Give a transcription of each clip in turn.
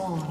spawn.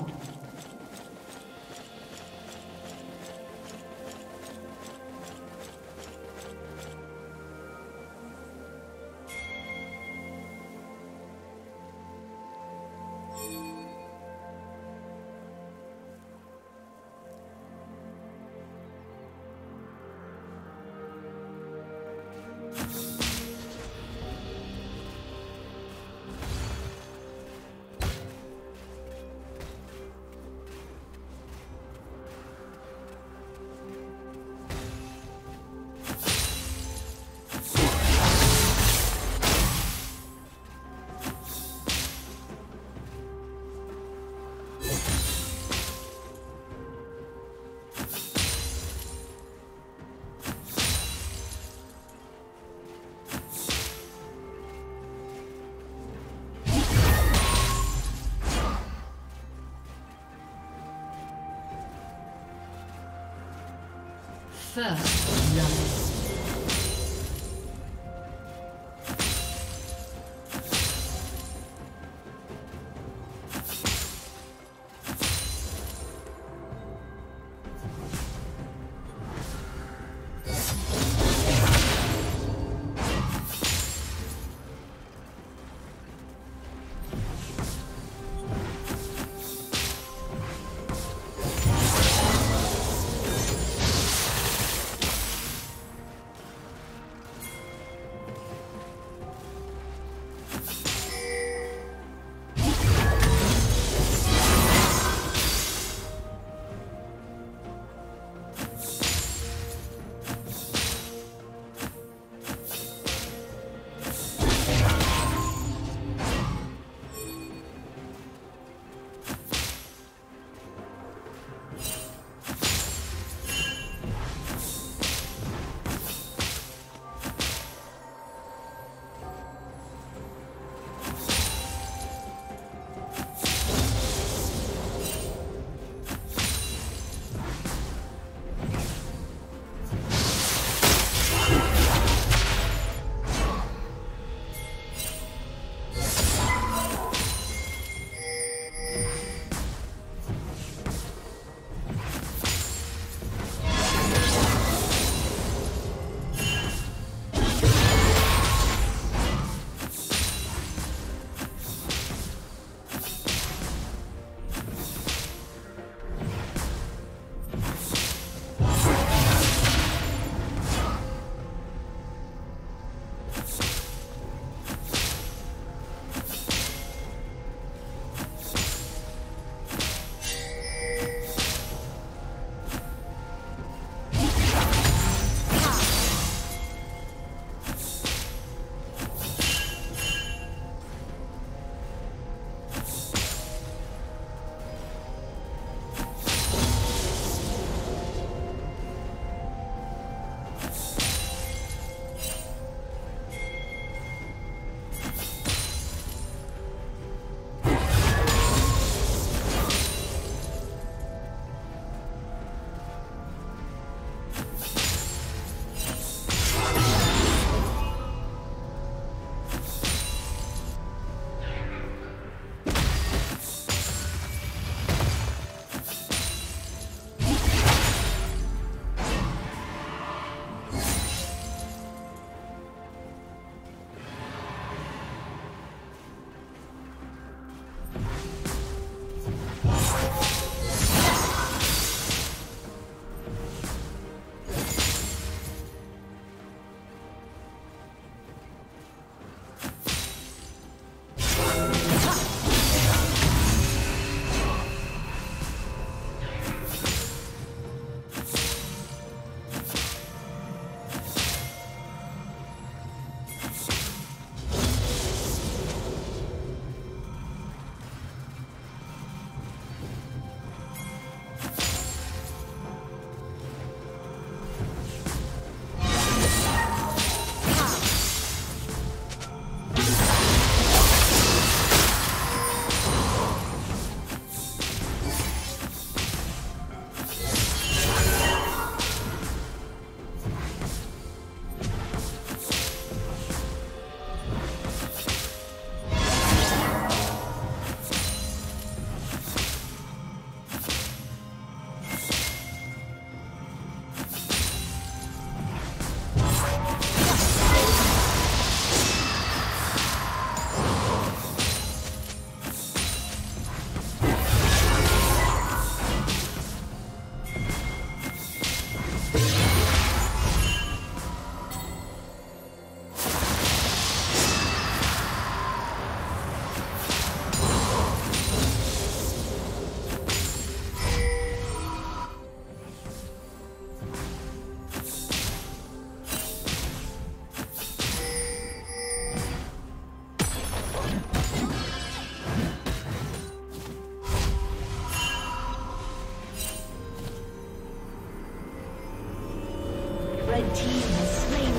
Minions have spawned. First blood. Shut